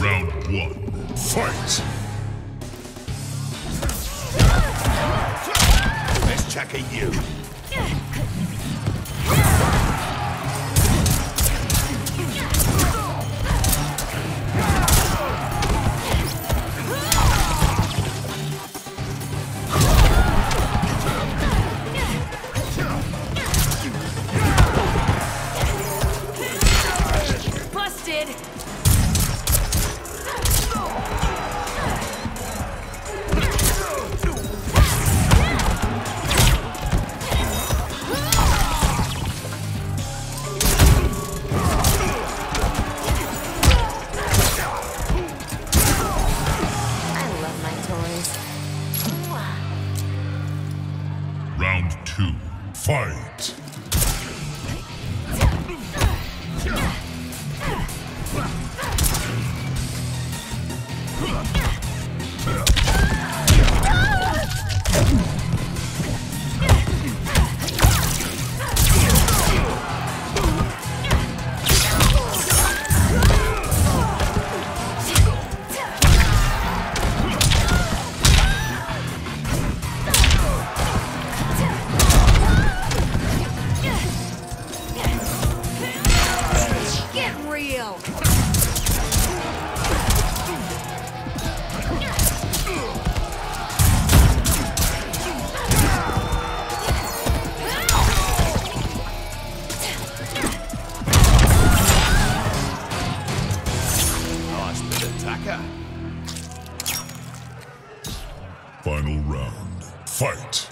Round one. Fight! Let's check at you. Busted! Two. Fight! Final round. Fight!